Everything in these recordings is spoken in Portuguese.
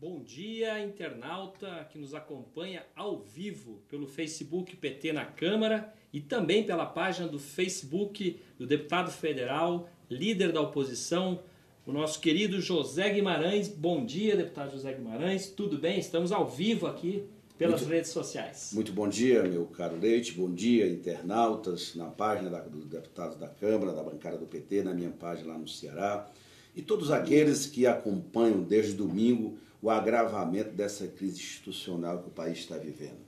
Bom dia, internauta que nos acompanha ao vivo pelo Facebook PT na Câmara e também pela página do Facebook do deputado federal, líder da oposição, o nosso querido José Guimarães. Bom dia, deputado José Guimarães. Tudo bem? Estamos ao vivo aqui pelas muito, redes sociais. Muito bom dia, meu caro Leite. Bom dia, internautas, na página da, dos deputados da Câmara, da bancada do PT, na minha página lá no Ceará. E todos aqueles que acompanham desde domingo o agravamento dessa crise institucional que o país está vivendo.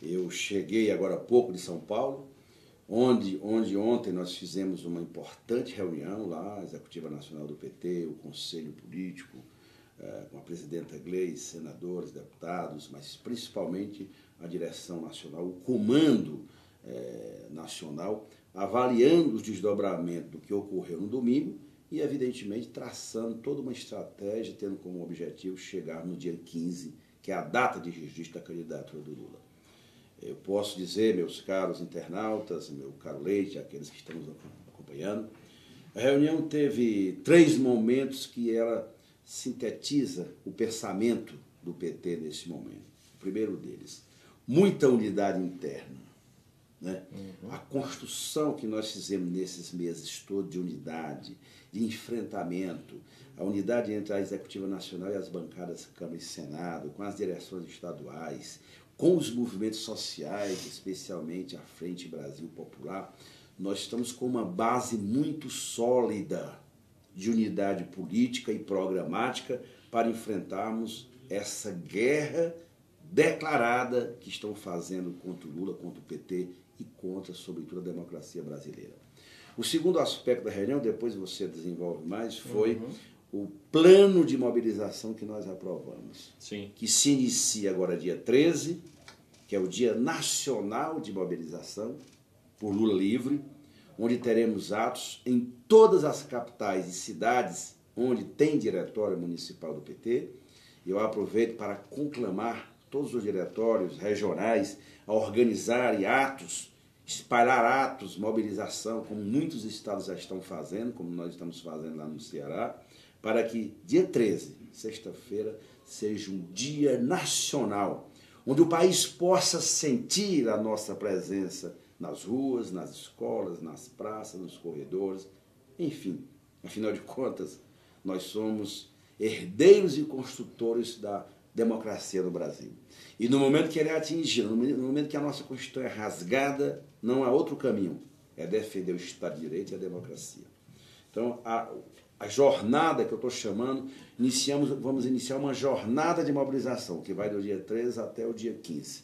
Eu cheguei agora há pouco de São Paulo, onde, onde ontem nós fizemos uma importante reunião lá, a Executiva Nacional do PT, o Conselho Político, eh, com a presidenta Gleice, senadores, deputados, mas principalmente a direção nacional, o comando eh, nacional, avaliando os desdobramentos do que ocorreu no domingo e, evidentemente, traçando toda uma estratégia, tendo como objetivo chegar no dia 15, que é a data de registro da candidatura do Lula. Eu posso dizer, meus caros internautas, meu caro Leite, aqueles que estão nos acompanhando, a reunião teve três momentos que ela sintetiza o pensamento do PT nesse momento. O primeiro deles, muita unidade interna. Né? Uhum. A construção que nós fizemos nesses meses todos de unidade, de enfrentamento, a unidade entre a Executiva Nacional e as bancadas Câmara e Senado, com as direções estaduais, com os movimentos sociais, especialmente a Frente Brasil Popular, nós estamos com uma base muito sólida de unidade política e programática para enfrentarmos essa guerra declarada que estão fazendo contra o Lula, contra o PT e contra, sobretudo, a democracia brasileira. O segundo aspecto da reunião, depois você desenvolve mais, foi uhum. o plano de mobilização que nós aprovamos. Sim. Que se inicia agora dia 13, que é o Dia Nacional de Mobilização por Lula Livre, onde teremos atos em todas as capitais e cidades onde tem diretório municipal do PT. Eu aproveito para conclamar todos os diretórios regionais a organizarem atos espalhar atos, mobilização, como muitos estados já estão fazendo, como nós estamos fazendo lá no Ceará, para que dia 13, sexta-feira, seja um dia nacional, onde o país possa sentir a nossa presença nas ruas, nas escolas, nas praças, nos corredores, enfim, afinal de contas, nós somos herdeiros e construtores da democracia do Brasil. E no momento que ele é atingido, no momento que a nossa Constituição é rasgada, não há outro caminho. É defender o Estado de Direito e a democracia. Então, a, a jornada que eu estou chamando, iniciamos, vamos iniciar uma jornada de mobilização, que vai do dia 13 até o dia 15.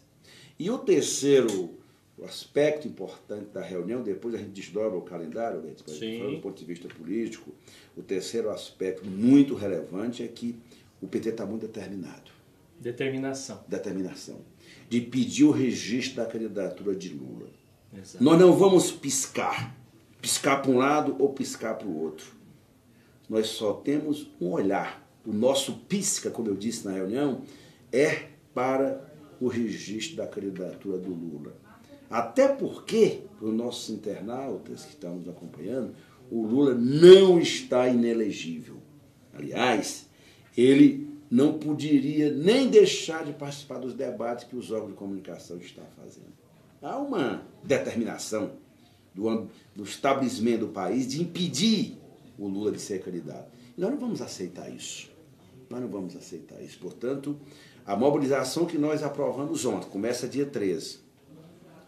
E o terceiro aspecto importante da reunião, depois a gente desdobra o calendário, né, do ponto de vista político, o terceiro aspecto muito relevante é que o PT está muito determinado. Determinação. Determinação. De pedir o registro da candidatura de Lula. Exato. Nós não vamos piscar. Piscar para um lado ou piscar para o outro. Nós só temos um olhar. O nosso pisca, como eu disse na reunião, é para o registro da candidatura do Lula. Até porque, para os nossos internautas que estão nos acompanhando, o Lula não está inelegível. Aliás, ele não poderia nem deixar de participar dos debates que os órgãos de comunicação estão fazendo. Há uma determinação do, do estabelecimento do país de impedir o Lula de ser candidato. E nós não vamos aceitar isso. Nós não vamos aceitar isso. Portanto, a mobilização que nós aprovamos ontem, começa dia 13,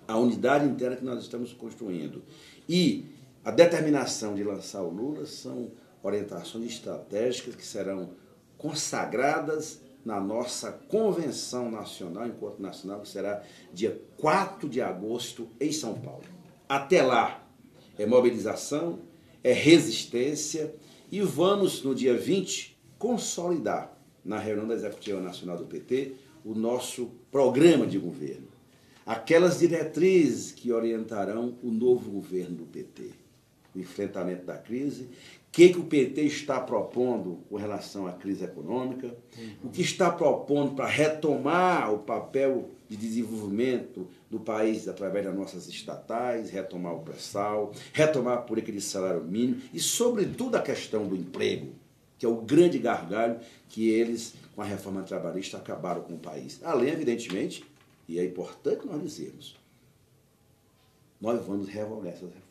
a unidade interna que nós estamos construindo e a determinação de lançar o Lula são orientações estratégicas que serão consagradas na nossa convenção nacional, enquanto nacional, que será dia 4 de agosto em São Paulo. Até lá, é mobilização, é resistência e vamos, no dia 20, consolidar na reunião da Executiva Nacional do PT o nosso programa de governo. Aquelas diretrizes que orientarão o novo governo do PT. O enfrentamento da crise que, que o PT está propondo com relação à crise econômica, uhum. o que está propondo para retomar o papel de desenvolvimento do país através das nossas estatais, retomar o pré-sal, retomar a política de salário mínimo e, sobretudo, a questão do emprego, que é o grande gargalho que eles com a reforma trabalhista, acabaram com o país. Além, evidentemente, e é importante nós dizermos, nós vamos revogar essas reformas.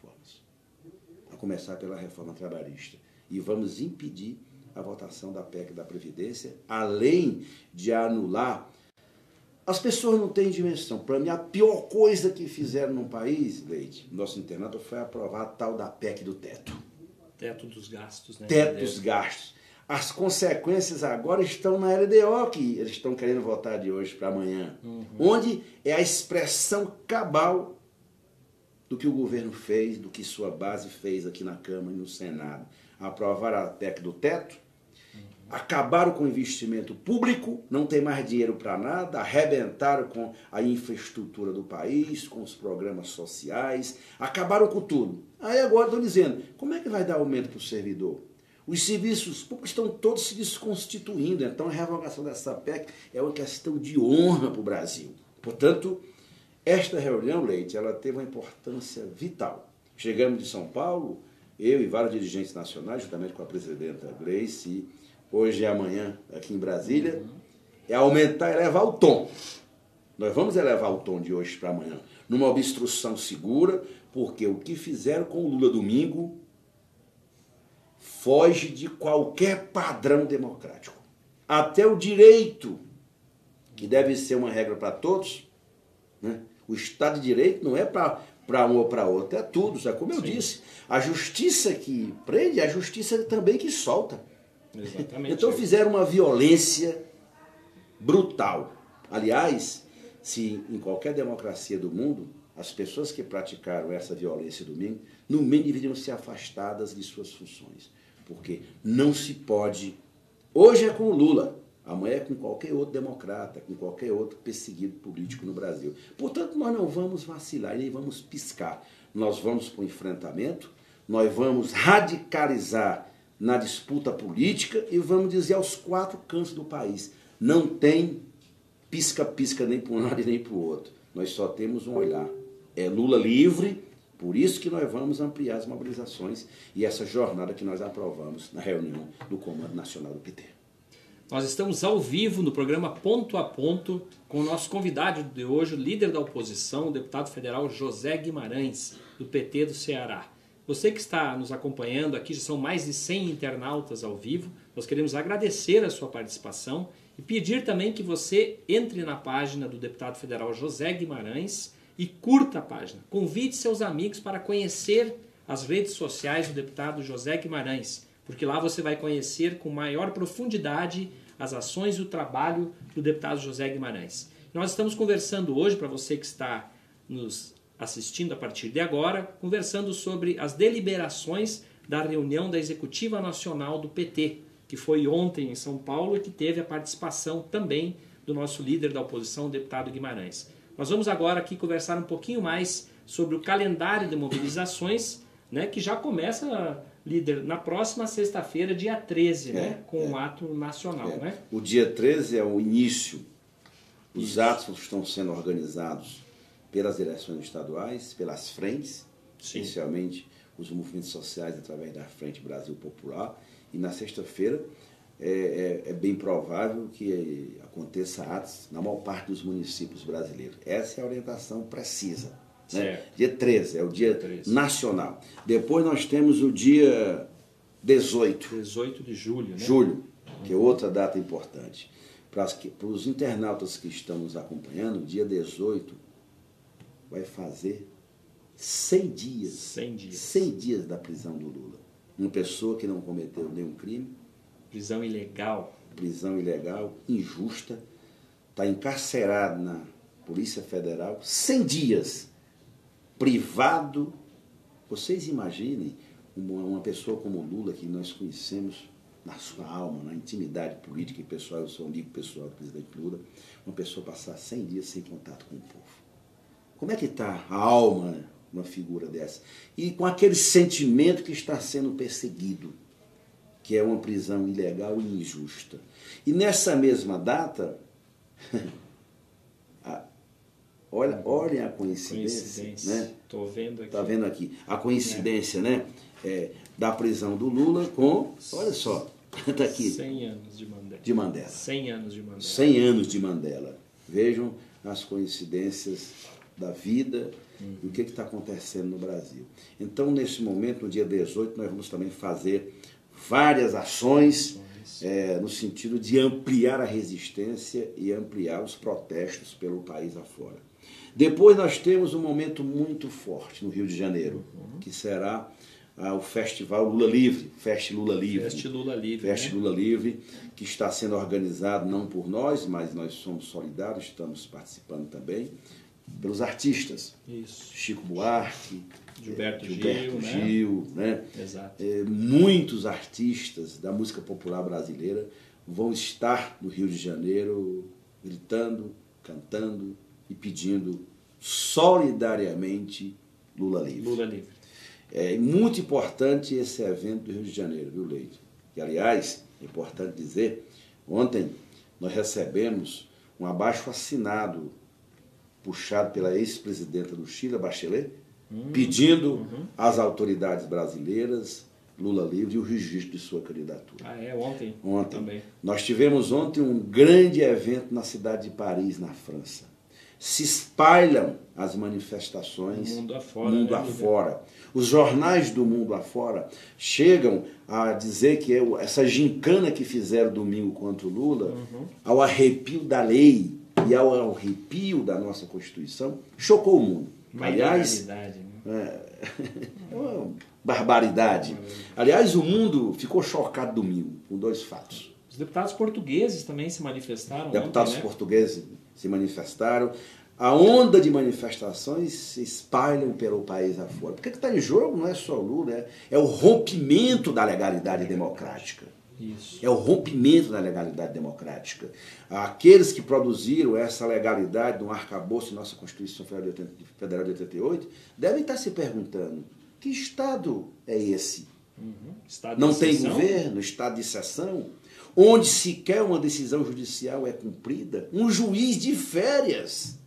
Começar pela reforma trabalhista. E vamos impedir a votação da PEC da Previdência, além de anular. As pessoas não têm dimensão. Para mim, a pior coisa que fizeram no país, Leite, nosso internato, foi aprovar a tal da PEC do teto. Teto dos gastos, né? Teto dos gastos. As consequências agora estão na LDO, que eles estão querendo votar de hoje para amanhã, uhum. onde é a expressão cabal do que o governo fez, do que sua base fez aqui na Câmara e no Senado. Aprovar a PEC do teto, acabaram com o investimento público, não tem mais dinheiro para nada, arrebentaram com a infraestrutura do país, com os programas sociais, acabaram com tudo. Aí agora estão dizendo, como é que vai dar aumento para o servidor? Os serviços públicos estão todos se desconstituindo, então a revogação dessa PEC é uma questão de honra para o Brasil. Portanto, esta reunião, Leite, ela teve uma importância vital. Chegamos de São Paulo, eu e vários dirigentes nacionais, juntamente com a presidenta Grace, hoje e amanhã aqui em Brasília, é aumentar, elevar o tom. Nós vamos elevar o tom de hoje para amanhã, numa obstrução segura, porque o que fizeram com o Lula domingo foge de qualquer padrão democrático. Até o direito, que deve ser uma regra para todos, né? O Estado de Direito não é para um ou para outro, é tudo, é como eu Sim. disse. A justiça que prende é a justiça também que solta. Exatamente. Então fizeram uma violência brutal. Aliás, se em qualquer democracia do mundo, as pessoas que praticaram essa violência domingo, no mínimo deveriam ser afastadas de suas funções. Porque não se pode. Hoje é com o Lula, amanhã é com qualquer outro democrata, com qualquer outro perseguido político no Brasil. Portanto, nós não vamos vacilar nem vamos piscar. Nós vamos para o enfrentamento, nós vamos radicalizar na disputa política e vamos dizer aos quatro cantos do país: não tem pisca-pisca nem para um lado e nem para o outro. Nós só temos um olhar. É Lula livre, por isso que nós vamos ampliar as mobilizações e essa jornada que nós aprovamos na reunião do Comando Nacional do PT. Nós estamos ao vivo no programa Ponto a Ponto com o nosso convidado de hoje, o líder da oposição, o deputado federal José Guimarães, do PT do Ceará. Você que está nos acompanhando aqui, já são mais de 100 internautas ao vivo. Nós queremos agradecer a sua participação e pedir também que você entre na página do deputado federal José Guimarães e curta a página. Convide seus amigos para conhecer as redes sociais do deputado José Guimarães, porque lá você vai conhecer com maior profundidade as ações e o trabalho do deputado José Guimarães. Nós estamos conversando hoje, para você que está nos assistindo a partir de agora, conversando sobre as deliberações da reunião da Executiva Nacional do PT, que foi ontem em São Paulo e que teve a participação também do nosso líder da oposição, o deputado Guimarães. Nós vamos agora aqui conversar um pouquinho mais sobre o calendário de mobilizações, né, que já começa, líder, na próxima sexta-feira, dia 13, né, é, né, com o é, um ato nacional. É. Né? O dia 13 é o início. Os Isso. atos estão sendo organizados pelas direções estaduais, pelas frentes, Sim. especialmente os movimentos sociais através da Frente Brasil Popular. E na sexta-feira é, é, é, bem provável que aconteça atos na maior parte dos municípios brasileiros. Essa é a orientação precisa. Né? Dia 13, é o dia 13. nacional. Depois nós temos o dia 18. 18 de julho, né? Julho, que é outra data importante. Para, para os internautas que estão nos acompanhando, dia 18 vai fazer 100 dias. 100 dias. 100 dias da prisão do Lula. Uma pessoa que não cometeu nenhum crime. Prisão ilegal. Prisão ilegal, injusta. Está encarcerado na Polícia Federal. 100 dias. Privado. Vocês imaginem uma, pessoa como Lula, que nós conhecemos na sua alma, na intimidade política e pessoal, eu sou amigo pessoal do presidente Lula, uma pessoa passar 100 dias sem contato com o povo. Como é que está a alma né, uma figura dessa? E com aquele sentimento que está sendo perseguido, que é uma prisão ilegal e injusta. E nessa mesma data, olha, olhem a coincidência. coincidência. Né? Estou vendo aqui. Está vendo aqui. A coincidência, é. né? É, da prisão do Lula com, olha só, Está aqui. 100 anos de Mandela. De Mandela. 100 anos de Mandela. 100 anos de Mandela. Vejam as coincidências da vida uhum. e o que está acontecendo no Brasil. Então, nesse momento, no dia 18, nós vamos também fazer várias ações é, no sentido de ampliar a resistência e ampliar os protestos pelo país afora. Depois nós temos um momento muito forte no Rio de Janeiro, uhum. que será ah, o Festival Lula Livre, Fest Lula Livre. Fest Lula Livre. Fest né? Lula Livre, que está sendo organizado não por nós, mas nós somos solidários, estamos participando também, pelos artistas. Isso. Chico Buarque, Gilberto, Gilberto Gil, Gil né? né? Exato. É, muitos artistas da música popular brasileira vão estar no Rio de Janeiro gritando, cantando e pedindo solidariamente Lula livre. Lula livre. É muito importante esse evento do Rio de Janeiro, viu, Leite? Que, aliás, é importante dizer, ontem nós recebemos um abaixo assinado puxado pela ex-presidenta do Chile, Bachelet, hum, pedindo uhum. às autoridades brasileiras Lula livre e o registro de sua candidatura. Ah, é? Ontem? Ontem. Também. Nós tivemos ontem um grande evento na cidade de Paris, na França se espalham as manifestações mundo afora. Mundo né, afora. Os jornais do mundo afora chegam a dizer que essa gincana que fizeram domingo contra o Lula, uhum. ao arrepio da lei e ao arrepio da nossa Constituição, chocou o mundo. Uma Aliás, né? é, é uma barbaridade. Aliás, o mundo ficou chocado domingo com dois fatos. Os deputados portugueses também se manifestaram. Deputados ontem, né? portugueses se manifestaram. A onda de manifestações se espalham pelo país afora. Porque o que está em jogo não é só o Lula, é, é o rompimento da legalidade democrática. Isso. É o rompimento da legalidade democrática. Aqueles que produziram essa legalidade no arcabouço de nossa Constituição Federal de 88 devem estar se perguntando: que Estado é esse? Uhum. Não tem governo, Estado de exceção? onde sequer uma decisão judicial é cumprida, um juiz de férias.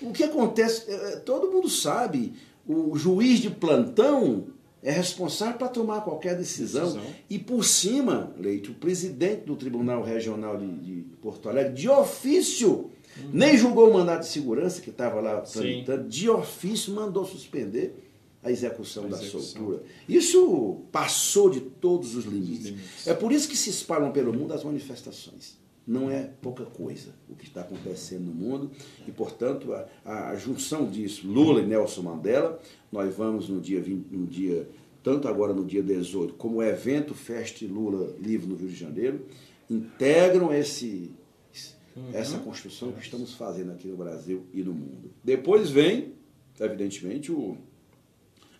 O que acontece, é, é, todo mundo sabe, o juiz de plantão é responsável para tomar qualquer decisão. decisão. E por cima, Leite, o presidente do Tribunal Regional de, de Porto Alegre, de ofício, uhum. nem julgou o mandato de segurança que estava lá tramitando, de ofício mandou suspender a execução, a execução, da soltura. Isso passou de todos os limites. os limites. É por isso que se espalham pelo mundo as manifestações. Não é pouca coisa o que está acontecendo no mundo e, portanto, a, a junção disso, Lula e Nelson Mandela, nós vamos no dia, 20, no dia, tanto agora no dia 18, como o evento Feste Lula Livre no Rio de Janeiro, integram esse, uhum. essa construção que estamos fazendo aqui no Brasil e no mundo. Depois vem, evidentemente, o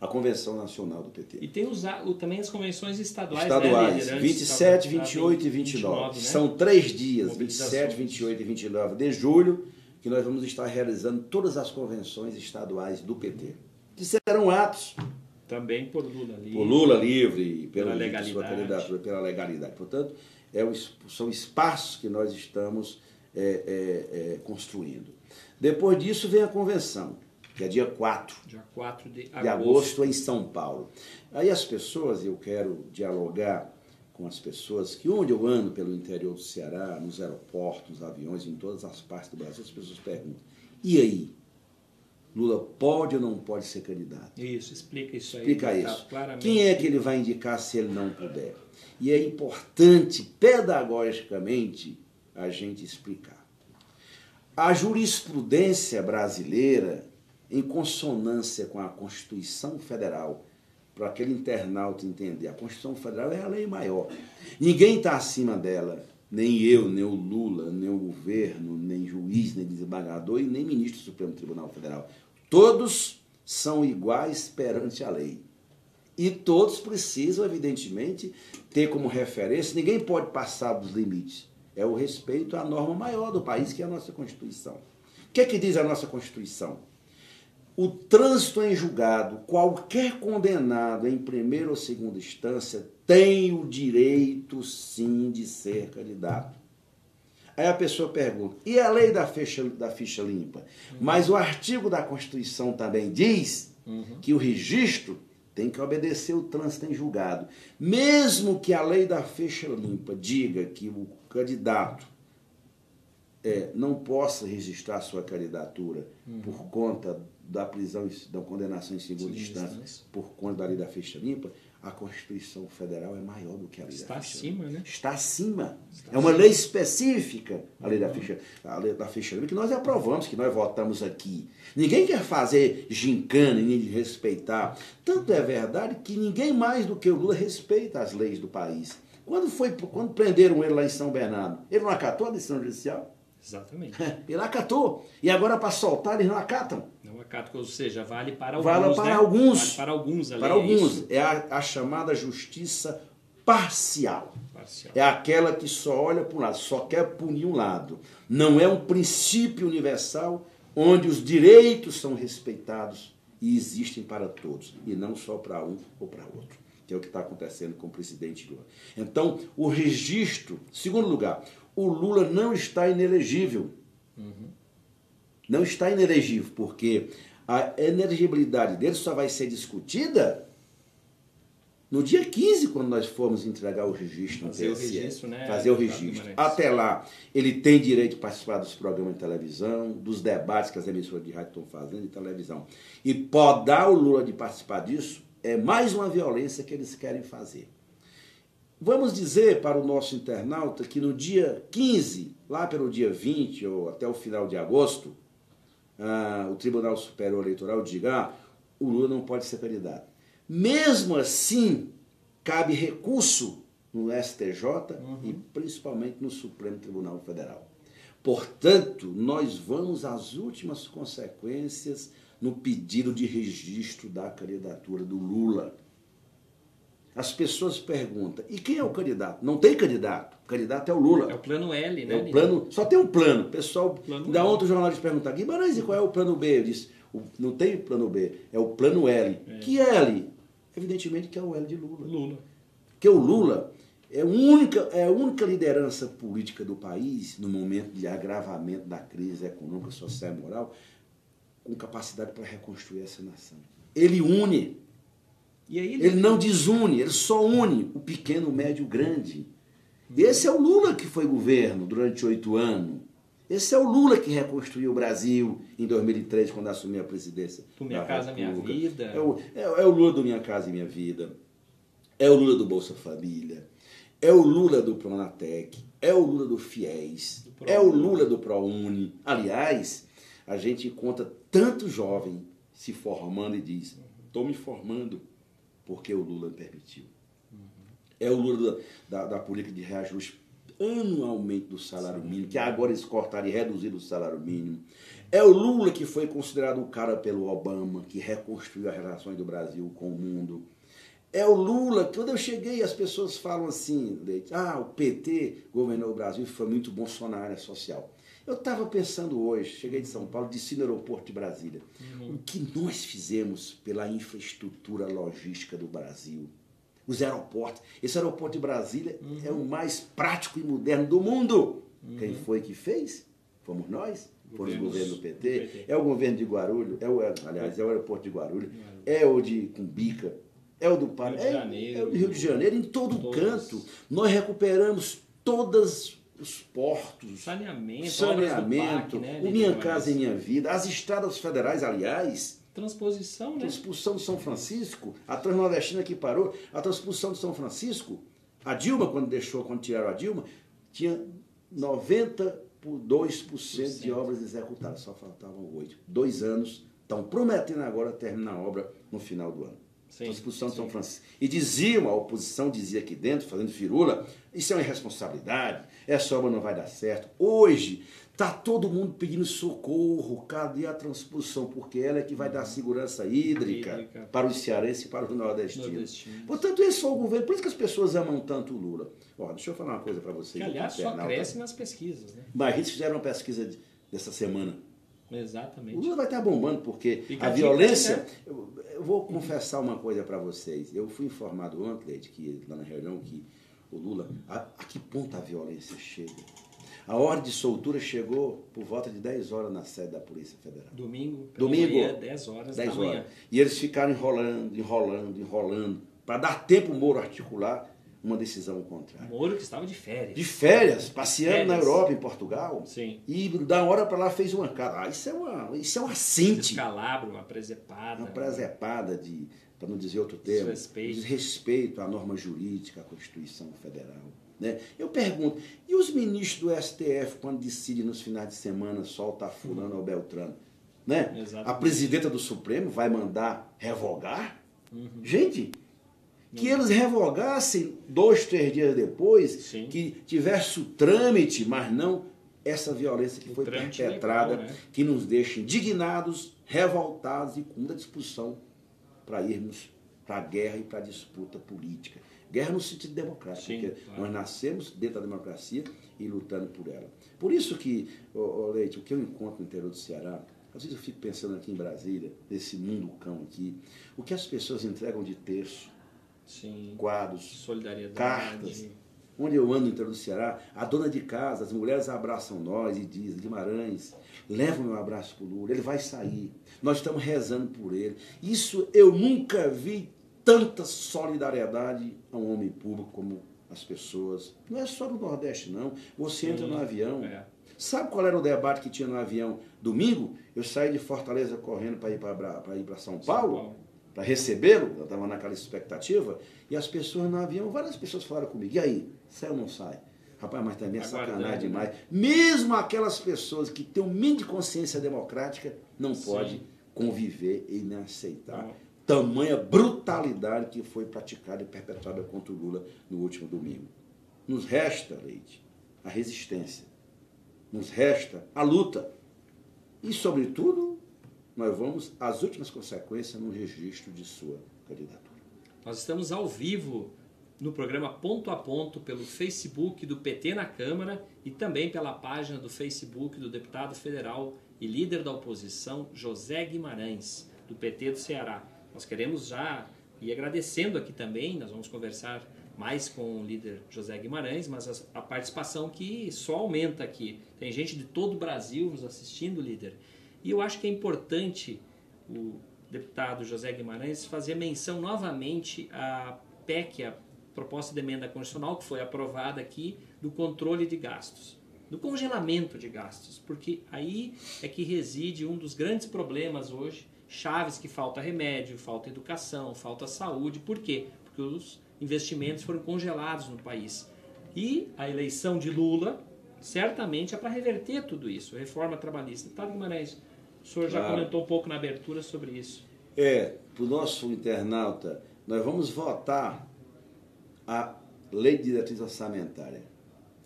a Convenção Nacional do PT. E tem os, também as convenções estaduais, estaduais né, 27, 28 e 29. 29 né? São três dias, 27, 28 e 29 de julho, que nós vamos estar realizando todas as convenções estaduais do PT. Que serão atos. Também por Lula livre. Por Lula livre, pela, pela legalidade. Sua candidatura, pela legalidade. Portanto, é o, são espaços que nós estamos é, é, é, construindo. Depois disso vem a convenção que é dia 4, dia 4 de, de agosto. em São Paulo. Aí as pessoas, eu quero dialogar com as pessoas que onde eu ando pelo interior do Ceará, nos aeroportos, nos aviões, em todas as partes do Brasil, as pessoas perguntam: e aí? Lula pode ou não pode ser candidato? Isso, explica isso aí. Explica isso. Quem é que ele vai indicar se ele não puder? E é importante, pedagogicamente, a gente explicar. A jurisprudência brasileira em consonância com a Constituição Federal, para aquele internauta entender. A Constituição Federal é a lei maior. Ninguém está acima dela. Nem eu, nem o Lula, nem o governo, nem juiz, nem desembargador e nem ministro do Supremo Tribunal Federal. Todos são iguais perante a lei. E todos precisam, evidentemente, ter como referência, ninguém pode passar dos limites. É o respeito à norma maior do país, que é a nossa Constituição. O que é que diz a nossa Constituição? O trânsito em julgado, qualquer condenado em primeira ou segunda instância tem o direito sim de ser candidato. Aí a pessoa pergunta: e a lei da ficha, da ficha limpa? Uhum. Mas o artigo da Constituição também diz uhum. que o registro tem que obedecer o trânsito em julgado. Mesmo que a lei da fecha limpa diga que o candidato é, não possa registrar sua candidatura uhum. por conta da prisão, da condenação em segunda Sim, instância, por conta da lei da fecha limpa, a Constituição Federal é maior do que a lei Está da ficha acima, né? Está acima. Está é uma acima. lei específica, a lei da ficha, a lei da ficha que nós aprovamos, que nós votamos aqui. Ninguém quer fazer gincana nem respeitar. Tanto é verdade que ninguém mais do que o Lula respeita as leis do país. Quando foi, quando prenderam ele lá em São Bernardo, ele não acatou a decisão judicial? Exatamente. Ele acatou. E agora para soltar eles não acatam. Não acatam, ou seja, vale para alguns. Vale para né? alguns. Vale para alguns Para alguns. É, é a, a, chamada justiça parcial. parcial. É aquela que só olha para um lado, só quer punir um lado. Não é um princípio universal onde os direitos são respeitados e existem para todos, e não só para um ou para outro que é o que está acontecendo com o presidente Lula. Então, o registro, segundo lugar, o Lula não está inelegível. Uhum. Não está inelegível, porque a elegibilidade dele só vai ser discutida no dia 15, quando nós formos entregar o registro Fazer no TSE. o registro, né? Fazer o registro. Até lá, ele tem direito de participar dos programas de televisão, dos debates que as emissoras de rádio estão fazendo de televisão. E podar o Lula de participar disso é mais uma violência que eles querem fazer. Vamos dizer para o nosso internauta que no dia 15, lá pelo dia 20 ou até o final de agosto, ah, o Tribunal Superior Eleitoral diga ah, o Lula não pode ser candidato. Mesmo assim, cabe recurso no STJ uhum. e principalmente no Supremo Tribunal Federal. Portanto, nós vamos às últimas consequências no pedido de registro da candidatura do Lula. As pessoas perguntam: e quem é o candidato? Não tem candidato. O candidato é o Lula. É o plano L, né? É o plano, só tem um plano. Pessoal, plano da ontem o jornalista pergunta: Guimarães, e qual é o plano B? Eu disse: não tem plano B, é o plano L. É. Que L? Evidentemente que é o L de Lula. Lula. Porque o Lula é única, é a única liderança política do país, no momento de agravamento da crise econômica, social e moral, com capacidade para reconstruir essa nação. Ele une ele... ele... não desune, ele só une o pequeno, o médio, o grande. Esse é o Lula que foi governo durante oito anos. Esse é o Lula que reconstruiu o Brasil em 2003, quando assumiu a presidência. Do Minha Casa Minha Vida. É o, é, é o Lula do Minha Casa e Minha Vida. É o Lula do Bolsa Família. É o Lula do Pronatec. É o Lula do FIES. Do é o Lula do ProUni. Aliás, a gente conta tanto jovem se formando e diz: estou me formando porque o Lula permitiu. Uhum. É o Lula da, da, política de reajuste anualmente do salário Sim. mínimo, que agora eles cortaram e reduziram o salário mínimo. É o Lula que foi considerado o cara pelo Obama, que reconstruiu as relações do Brasil com o mundo. É o Lula, quando eu cheguei, as pessoas falam assim, ah, o PT governou o Brasil e foi muito na área social. Eu estava pensando hoje, cheguei de São Paulo, desci no aeroporto de Brasília. Uhum. O que nós fizemos pela infraestrutura logística do Brasil? Os aeroportos. Esse aeroporto de Brasília uhum. é o mais prático e moderno do mundo. Uhum. Quem foi que fez? Fomos nós. Foi o governo do PT. PT. É o governo de Guarulhos. É o, aliás, é o aeroporto de Guarulhos. É o de Cumbica. É o do Pará. É, é, o do Rio de Janeiro. Em todo Todos. canto. Nós recuperamos todas os portos, saneamento, saneamento né, o Minha Casa e Minha Vida, as estradas federais, aliás. Transposição, né? Transposição de São Francisco, a Transnordestina que parou, a transposição de São Francisco, a Dilma, quando deixou, quando tiraram a Dilma, tinha 92% de obras executadas, só faltavam oito. Dois anos, estão prometendo agora terminar a obra no final do ano. Sim, Transposição de São Francisco. E diziam, a oposição dizia aqui dentro, fazendo firula, isso é uma irresponsabilidade, essa obra não vai dar certo. Hoje, está todo mundo pedindo socorro, cadê a transposição? Porque ela é que vai dar segurança hídrica, hídrica. para os cearenses e para os nordestinos. Nordestino. Portanto, esse é o governo. Por isso que as pessoas amam tanto o Lula. Ó, deixa eu falar uma coisa para vocês. Que, aliás, só cresce nas pesquisas. Né? Mas eles fizeram uma pesquisa dessa semana. Exatamente. O Lula vai estar bombando, porque a violência. Né? Eu, eu, vou confessar uma coisa para vocês. Eu fui informado ontem, Leite, que lá na reunião, que o Lula, a, a que ponto a violência chega? A ordem de soltura chegou por volta de 10 horas na sede da Polícia Federal. Domingo, Domingo, manhã, 10 horas 10 da manhã. horas. E eles ficaram enrolando, enrolando, enrolando, para dar tempo o Moro articular uma decisão contrária. Moro que estava de férias. De férias, passeando Férias. na Europa, em Portugal. Sim. E da hora para lá fez uma cara. Ah, isso é uma, isso é uma cinte. Descalabro, uma presepada. Uma presepada de, para não dizer outro termo, Desrespeito. desrespeito à norma jurídica, à Constituição Federal. Né? Eu pergunto, e os ministros do STF, quando decidem nos finais de semana soltar fulano ou Beltrano? Né? Exatamente. A presidenta do Supremo vai mandar revogar? Uhum. Gente, que eles revogassem dois, três dias depois, Sim. que tivesse o trâmite, mas não essa violência que O foi perpetrada, legal, né? que nos deixa indignados, revoltados e com muita disposição para irmos para a guerra e para a disputa política. Guerra no sentido democrático, Sim, porque claro. nós nascemos dentro da democracia e lutando por ela. Por isso que, ô, Leite, o que eu encontro no interior do Ceará, às vezes eu fico pensando aqui em Brasília, nesse mundo cão aqui, o que as pessoas entregam de terço, Sim. quadros, Solidariedade. cartas. Onde eu ando no interior do Ceará, a dona de casa, as mulheres abraçam nós e dizem, Guimarães, leva o meu abraço para o Lula, ele vai sair. Nós estamos rezando por ele. Isso eu nunca vi tanta solidariedade a um homem público como as pessoas. Não é só no Nordeste, não. Você entra Sim, no avião. é. Sabe qual era o debate que tinha no avião domingo? Eu saí de Fortaleza correndo para ir para para São Paulo Paulo. para recebê-lo, eu estava naquela expectativa, e as pessoas no avião, várias pessoas falaram comigo, e aí, sai ou não sai? Rapaz, mas também é Aguardando, sacanagem né? demais. Mesmo aquelas pessoas que têm um mínimo de consciência democrática, não Sim. pode conviver e nem aceitar Não. tamanha brutalidade que foi praticada e perpetrada contra o Lula no último domingo. Nos resta, Leite, a resistência. Nos resta a luta. E, sobretudo, nós vamos às últimas consequências no registro de sua candidatura. Nós estamos ao vivo no programa Ponto a Ponto pelo Facebook do PT na Câmara e também pela página do Facebook do deputado federal e líder da oposição José Guimarães, do PT do Ceará. Nós queremos já ir agradecendo aqui também, nós vamos conversar mais com o líder José Guimarães, mas a, a participação que só aumenta aqui. Tem gente de todo o Brasil nos assistindo, líder. E eu acho que é importante o deputado José Guimarães fazer menção novamente à PEC, a proposta de emenda constitucional que foi aprovada aqui, do controle de gastos, do congelamento de gastos, porque aí é que reside um dos grandes problemas hoje, chaves que falta remédio, falta educação, falta saúde. Por quê? Porque os investimentos foram congelados no país. E a eleição de Lula certamente é para reverter tudo isso, reforma trabalhista. Tá, Guimarães? O senhor já Claro. comentou um pouco na abertura sobre isso. É, para o nosso internauta, nós vamos votar a Lei de Diretriz Orçamentária,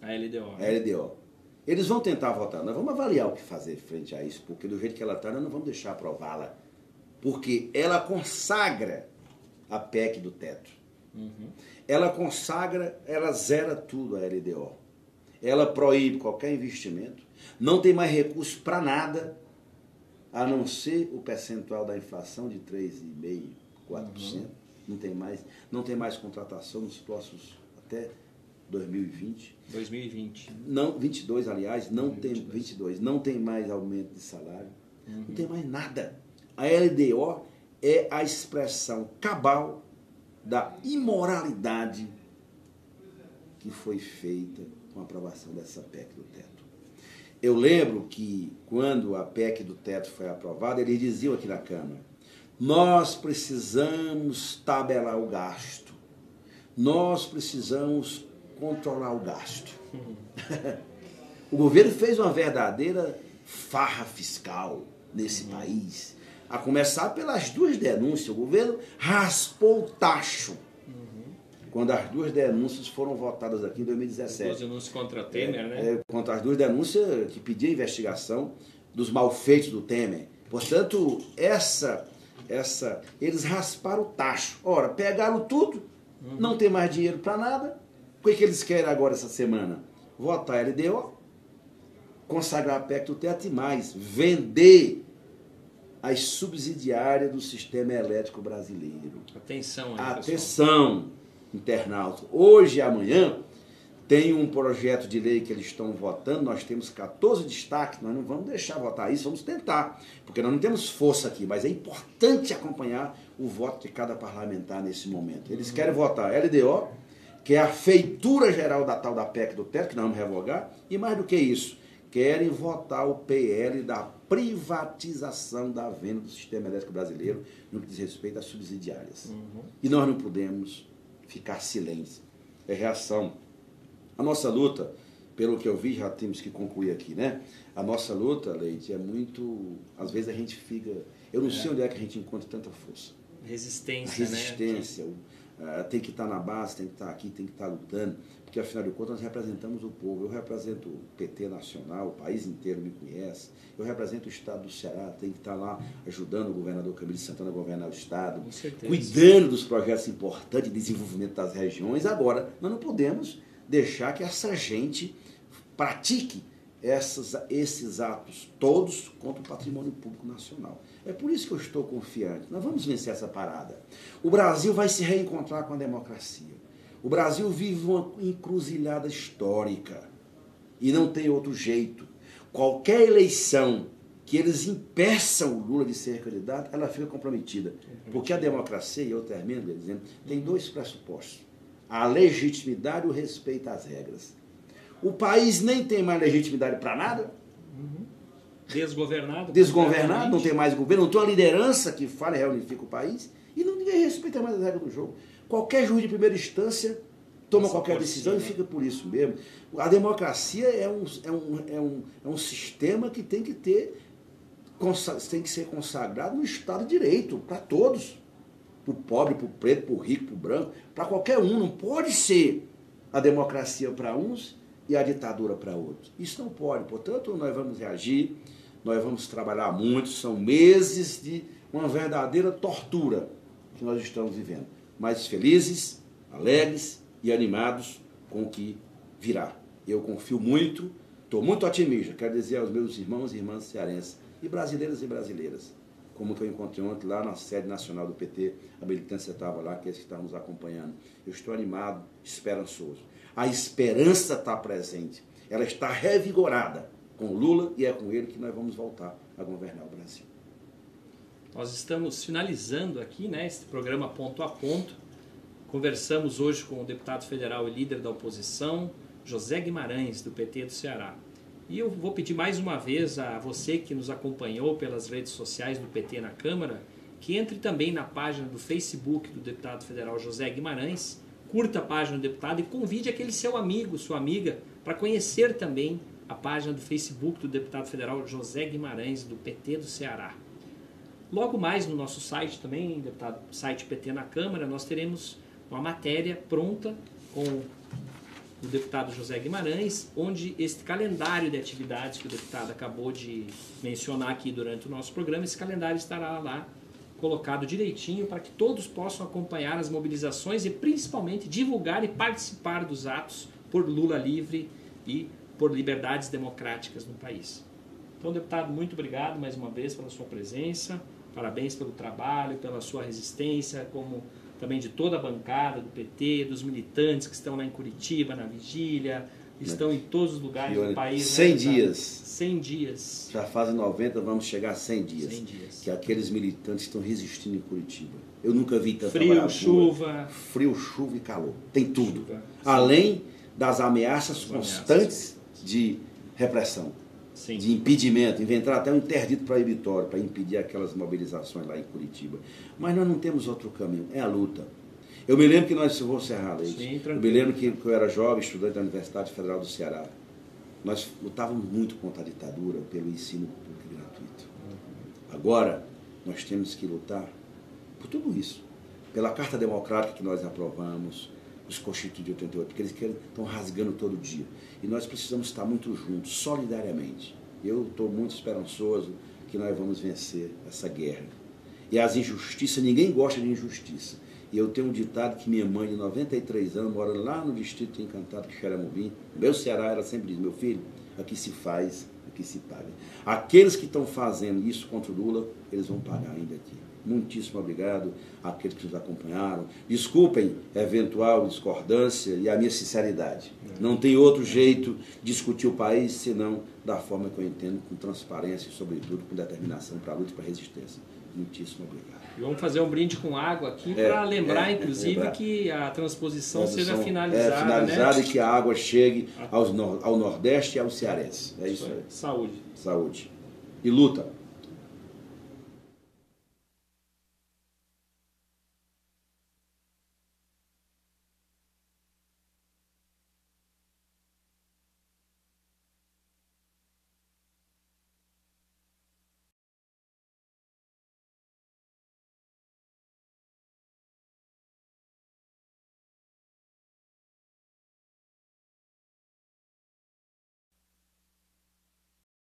A LDO. a LDO. Eles vão tentar votar, nós vamos avaliar o que fazer frente a isso, porque do jeito que ela está, nós não vamos deixar aprová-la. Porque ela consagra a PEC do teto. Ela consagra, ela zera tudo a LDO. Ela proíbe qualquer investimento, não tem mais recursos para nada, a não ser o percentual da inflação de 3,5%, 4%. Não tem mais, não tem mais contratação nos próximos até 2020. 2020. Não, 22, aliás, não tem 22. 22, não tem mais aumento de salário, não tem mais nada. A LDO é a expressão cabal da imoralidade que foi feita com a aprovação dessa PEC do teto. Eu lembro que quando a PEC do teto foi aprovada, eles diziam aqui na Câmara: nós precisamos tabelar o gasto, nós precisamos controlar o gasto. o governo fez uma verdadeira farra fiscal nesse país, a começar pelas duas denúncias. O governo raspou o tacho quando as duas denúncias foram votadas aqui em 2017 Duas denúncias contra Temer, né? é, contra as duas denúncias que pediam investigação dos malfeitos do Temer. Portanto, essa, essa, eles rasparam o tacho. Ora, pegaram tudo, não tem mais dinheiro para nada. O que, que eles querem agora essa semana? Votar a LDO, consagrar a PEC do teto e mais, vender as subsidiárias do sistema elétrico brasileiro. Atenção aí, pessoal. Atenção, internauta. Hoje e amanhã tem um projeto de lei que eles estão votando, nós temos 14 destaques, nós não vamos deixar votar isso, vamos tentar, porque nós não temos força aqui, mas é importante acompanhar o voto de cada parlamentar nesse momento. Eles querem votar LDO, que é a feitura geral da tal da PEC do teto, que nós vamos revogar, e mais do que isso, querem votar o PL da privatização da venda do sistema elétrico brasileiro no que diz respeito às subsidiárias. Uhum. E nós não podemos ficar silêncio. É reação. A nossa luta, pelo que eu vi, já temos que concluir aqui, né? A nossa luta, Leite, é muito. Às vezes a gente fica. Eu não é. sei onde é que a gente encontra tanta força. Resistência, a resistência, né? Uh, tem que estar na base, tem que estar aqui, tem que estar lutando, porque afinal de contas nós representamos o povo. Eu represento o PT nacional, o país inteiro me conhece. Eu represento o estado do Ceará, tem que estar lá ajudando o governador Camilo Santana a governar o estado, cuidando dos projetos importantes de desenvolvimento das regiões. Agora, nós não podemos deixar que essa gente pratique essas, esses atos todos contra o patrimônio público nacional. É por isso que eu estou confiante. Nós vamos vencer essa parada. O Brasil vai se reencontrar com a democracia. O Brasil vive uma encruzilhada histórica e não tem outro jeito. Qualquer eleição que eles impeçam o Lula de ser candidato, ela fica comprometida. Porque a democracia, e eu termino dizendo, tem dois pressupostos: a legitimidade e o respeito às regras. O país nem tem mais legitimidade para nada. Uhum. Desgovernado. Desgovernado, não tem mais governo, não tem uma liderança que fale e reunifica o país. E não, ninguém respeita mais as regras do jogo. Qualquer juiz de primeira instância toma Essa qualquer decisão e fica por isso mesmo. A democracia é um, é um, é um, é um sistema que tem que ter tem que ser consagrado no Estado de Direito, para todos. Para o pobre, para o preto, para o rico, para o branco, para qualquer um. Não pode ser a democracia para uns e a ditadura para outros. Isso não pode. Portanto, nós vamos reagir, nós vamos trabalhar muito. São meses de uma verdadeira tortura que nós estamos vivendo. Mas felizes, alegres e animados com o que virá. Eu confio muito, estou muito otimista. Quero dizer aos meus irmãos e irmãs cearenses e brasileiros e brasileiras, como que eu encontrei ontem lá na sede nacional do PT, a militância estava lá, que é que estavam nos acompanhando. Eu estou animado, esperançoso a esperança está presente. Ela está revigorada com Lula e é com ele que nós vamos voltar a governar o Brasil. Nós estamos finalizando aqui né, este programa ponto a ponto. Conversamos hoje com o deputado federal e líder da oposição, José Guimarães, do PT do Ceará. E eu vou pedir mais uma vez a você que nos acompanhou pelas redes sociais do PT na Câmara, que entre também na página do Facebook do deputado federal José Guimarães curta a página do deputado e convide aquele seu amigo, sua amiga, para conhecer também a página do Facebook do deputado federal José Guimarães, do PT do Ceará. Logo mais no nosso site também, deputado, site PT na Câmara, nós teremos uma matéria pronta com o deputado José Guimarães, onde este calendário de atividades que o deputado acabou de mencionar aqui durante o nosso programa, esse calendário estará lá colocado direitinho para que todos possam acompanhar as mobilizações e principalmente divulgar e participar dos atos por Lula livre e por liberdades democráticas no país. Então, deputado, muito obrigado mais uma vez pela sua presença, parabéns pelo trabalho, pela sua resistência, como também de toda a bancada do PT, dos militantes que estão lá em Curitiba, na vigília, estão em todos os lugares do país. 100 né, dias. 100 dias. Já fazem 90, vamos chegar a 100 dias. 100 dias. Que aqueles militantes estão resistindo em Curitiba. Eu nunca vi tanta Frio, chuva. Frio, chuva e calor. Tem tudo. Chuva. Além das ameaças As constantes ameaças. de repressão. Sim. De impedimento, inventar até um interdito proibitório para impedir aquelas mobilizações lá em Curitiba. Mas nós não temos outro caminho, é a luta. Eu me lembro que nós, vou encerrar, Leite. eu me lembro que, que eu era jovem, estudante da Universidade Federal do Ceará. Nós lutávamos muito contra a ditadura pelo ensino público gratuito. Agora, nós temos que lutar por tudo isso. Pela Carta Democrática que nós aprovamos, os Constituintes de 88, porque eles querem, estão rasgando todo dia. E nós precisamos estar muito juntos, solidariamente. Eu estou muito esperançoso que nós vamos vencer essa guerra. E as injustiças, ninguém gosta de injustiça. E eu tenho um ditado que minha mãe, de 93 anos, morando lá no distrito encantado de Xeramobim, meu Ceará, ela sempre diz, meu filho, aqui se faz, aqui se paga. Aqueles que estão fazendo isso contra o Lula, eles vão pagar ainda aqui. Muitíssimo obrigado àqueles que nos acompanharam. Desculpem eventual discordância e a minha sinceridade. Não tem outro jeito de discutir o país senão da forma que eu entendo, com transparência e, sobretudo, com determinação para a luta e para a resistência. Muitíssimo obrigado. E vamos fazer um brinde com água aqui é, para lembrar, é, inclusive, lembrar. que a transposição seja finalizada. É, finalizada né? e que a água chegue aos, ao Nordeste e ao Cearense. É isso aí. Saúde. Saúde. E luta.